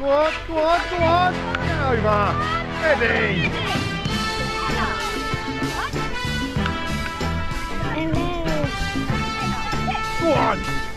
Go on, go on, go on. Get over. Eddie. Hello. Go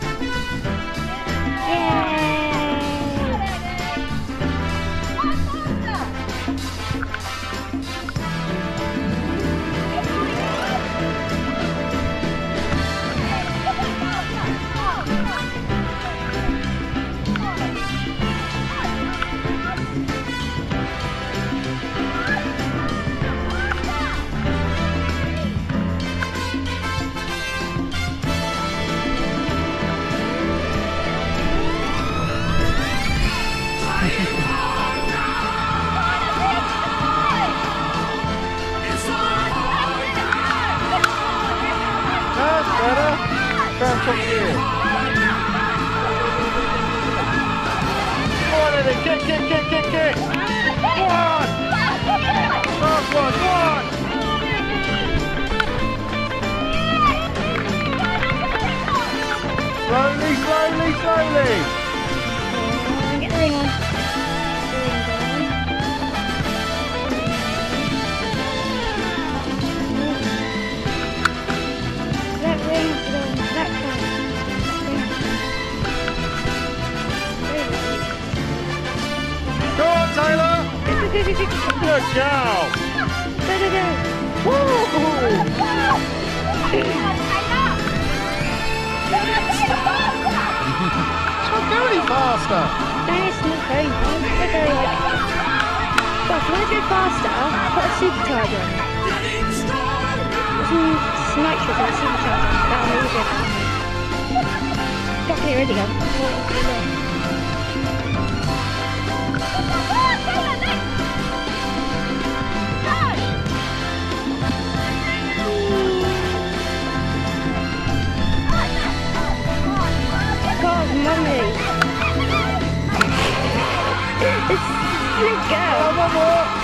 On, kick. Go on. Last one. Go on. Slowly, slowly, slowly. On. Good go. Woo! Can't faster. That's not very fast. Well, if you want to go faster, put a supercharger some nitrous and a supercharger. That'll make it ready, go. Vamos!